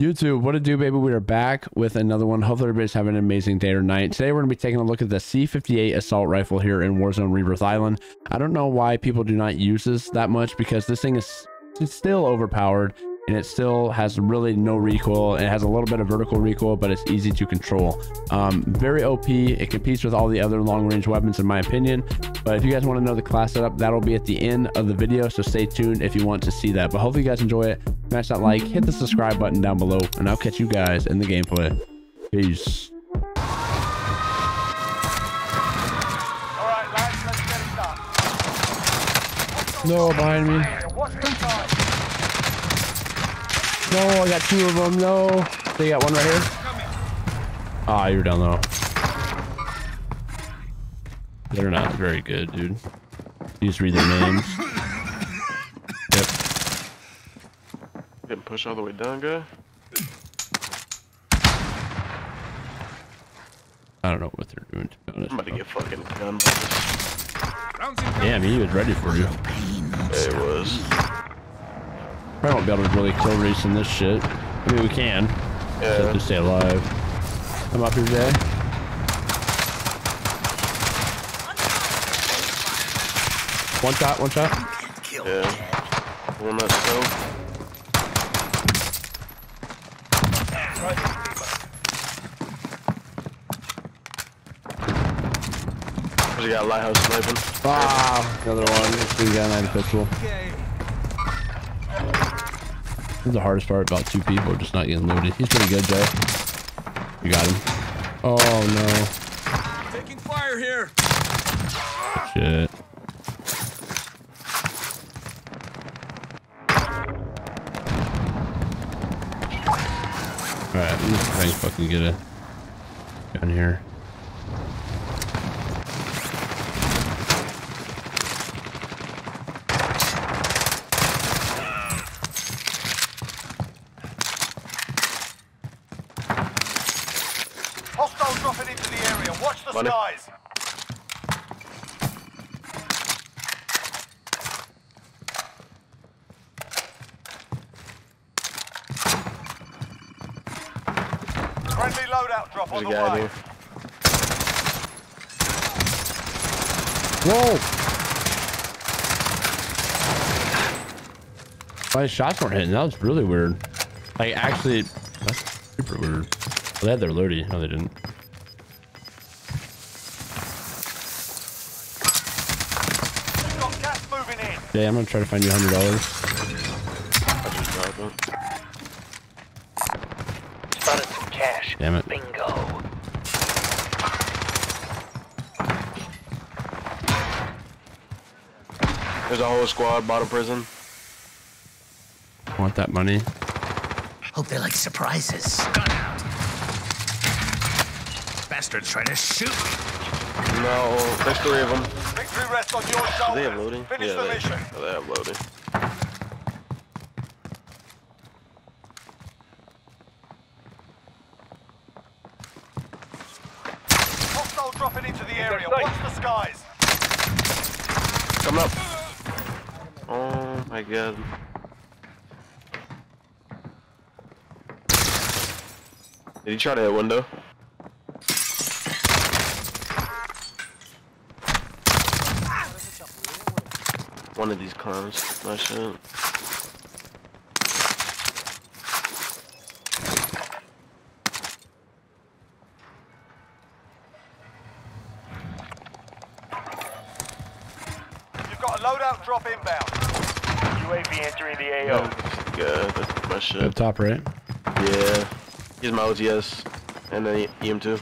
YouTube, what to do, baby? We are back with another one. Hopefully, everybody's having an amazing day or night. Today, we're going to be taking a look at the C58 assault rifle here in Warzone Rebirth Island. I don't know why people do not use this that much because this thing is still overpowered and it still has really no recoil. It has a little bit of vertical recoil, but it's easy to control. Um, very OP. It competes with all the other long range weapons, in my opinion. But if you guys want to know the class setup, that'll be at the end of the video. So stay tuned if you want to see that. But hopefully, you guys enjoy it. Smash that like, hit the subscribe button down below, and I'll catch you guys in the gameplay. Peace. All right, lads, let's get it done. No, behind me. What's the time? No, I got two of them. No. They got one right here. Ah, you're down low. They're not very good, dude. You just read their names. Yep. Getting pushed all the way down, guy. I don't know what they're doing, to be honest. I'm about to get fucking gun. Damn, he was ready for you. It was. Probably won't be able to really kill race in this shit. I mean, we can. Just Yeah. to stay alive. I'm up here, Jay. One shot, one shot. Yeah. One that stove. Where's he got a lighthouse sniping? Ah, another one. This we got nine pistol. This is the hardest part about two people just not getting loaded. He's pretty good, Jay. You got him. Oh no. Taking fire here. Shit. Alright, let me try and fucking get a gun here. Area. Watch the Money. skies. Friendly loadout drop There's on the way. here. Whoa! My shots weren't hitting. That was really weird. Like, actually, that's super weird. Well, they had their loadie. No, they didn't. Yeah, I'm gonna try to find you $100. I just dropped him. Spotted some cash. Damn it. Bingo. There's a whole squad, bottom prison. Want that money? Hope they like surprises. Gun out. Bastards trying to shoot me. No, there's three of them. Victory rests on your Do shoulders. they have loading? Finish yeah, the they, mission. oh, they have loading. Hostile dropping into the area. Watch the skies. Coming up. Oh my god. Did he try to hit window? One of these clowns. Nice shit. You've got a loadout drop inbound. UAV entering the Yeah, AO. good. That's my Up top right. Yeah. He's my OTS. And then E EM2.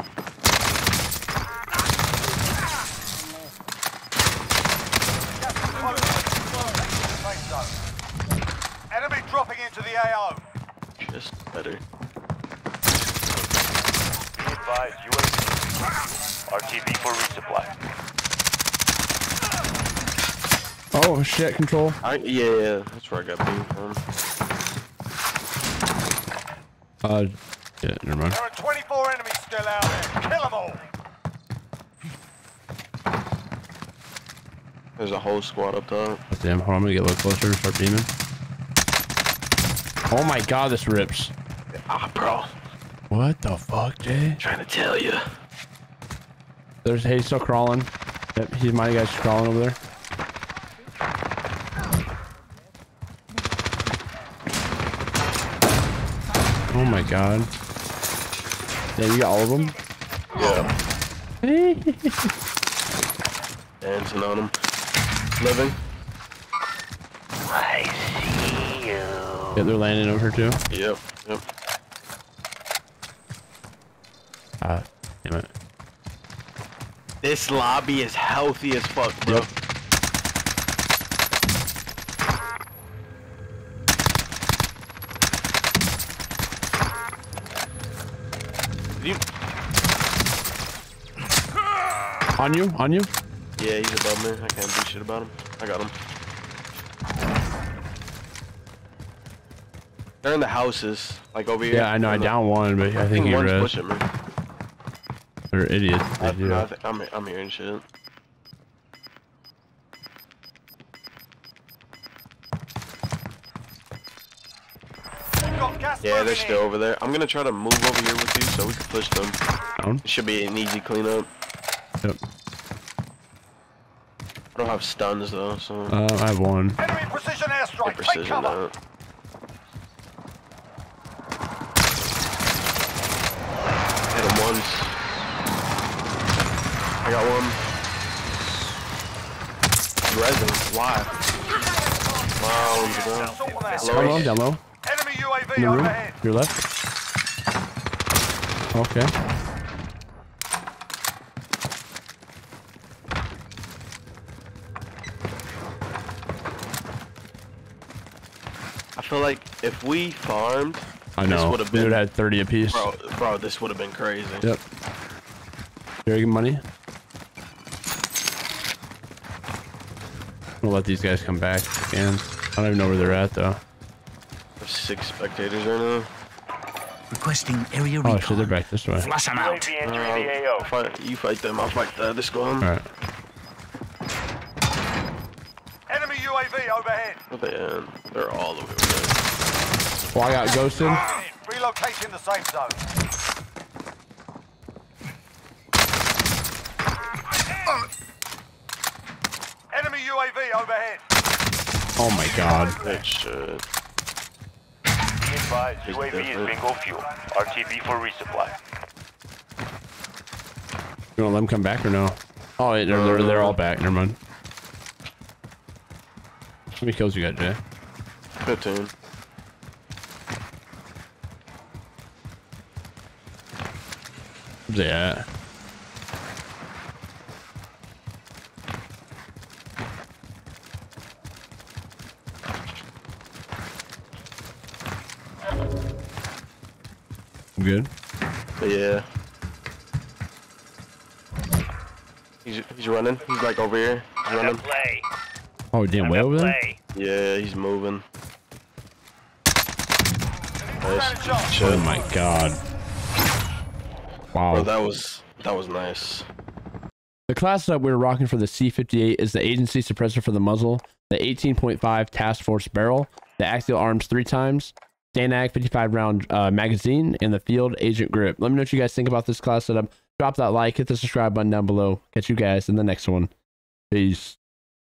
Enemy dropping into the AO. Just better. Be advised, UAV. RTB for resupply. Oh shit! Control. I, yeah, yeah, that's where I got pinged from. Uh, yeah. Never mind. There are 24 enemies still out there. Kill them all. There's a whole squad up top. Damn. Hold on. I'm gonna get a little closer. To start beaming. Oh my god, this rips. Ah, bro. What the fuck, Jay? Trying to tell you. There's he's still crawling. Yep, he's my guy's crawling over there. Oh my god. Yeah, you got all of them? Yeah. Dancing on him. Living. I see you. Yeah, they're landing over here too. Yep. Yep. Ah, damn it. This lobby is healthy as fuck, bro. Yep. You, On you, on you. yeah, he's above me. I can't do shit about him. I got him. They're in the houses, like over here. Yeah, I know. I down one, but I think he one's pushing me. They're idiots. I, They no, I do. think I'm, I'm hearing shit. You've got gas Yeah, they're still over there. I'm gonna try to move over here with you so we can push them. Down. It should be an easy cleanup. Yep. I don't have stuns though, so Uh, I have one. Enemy precision get airstrike. Take cover. out. Hit him once. I got one. Resin. Why? Mounds, bro. Sort them out. Low. Down low, down low. Enemy UAV In the room. overhead. Your left. Okay. I feel like if we farmed, I This know. would've We would been- have had 30 apiece. bro, bro, this would have been crazy. Yep. Very good money. We'll let these guys come back again. I don't even know where they're at though. There's six spectators right now. Requesting area Oh recon. shit, they're back this way. Flush 'em out. UAV entering the uh, AO. Fight, you fight them, I'll fight uh, the other squad. Alright. Enemy UAV overhead. Where they at? They're all the way over there. Well, I got ghosted. Relocating the safe zone. Uh, Enemy UAV overhead. Oh my god. That shit. Be advised, Is UAV is different. bingo fuel. RTB for resupply. You want to let them come back or no? Oh, wait, they're, they're, they're all back. Never mind. How many kills you got, Jay? 15. Where's they at? Good. But yeah. He's, he's running. He's like over here. He's running. play. Oh, damn, way over there? Yeah, he's moving. Standing shot. Oh my god. Wow. Bro, that was that was nice. The class that we're rocking for the C58 is the agency suppressor for the muzzle, the 18.5 task force barrel, the axial arms three times, Stanag 55 round uh, magazine, and the field agent grip. Let me know what you guys think about this class setup. Drop that like, hit the subscribe button down below. Catch you guys in the next one. Peace.